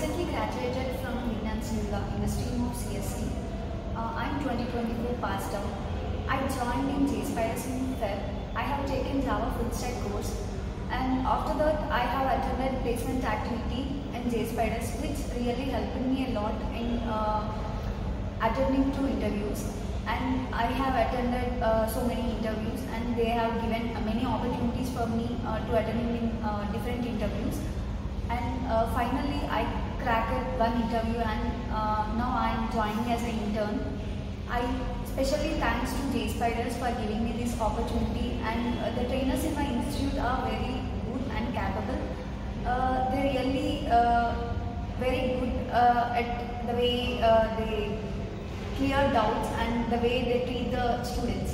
recently graduated from in the, in of CSE. Uh, I'm 2024 passed out. I joined in JSpiders in Feb. I have taken Java full stack course and after that I have attended placement activity in JSpiders which really helped me a lot in uh, attending to interviews and I have attended uh, so many interviews and they have given many opportunities for me uh, to attend in uh, different interviews and uh, finally I cracked one interview and uh, now I am joining as an intern. I especially thanks to JSpiders for giving me this opportunity and uh, the trainers in my institute are very good and capable. Uh, they really uh, very good uh, at the way uh, they clear doubts and the way they treat the students.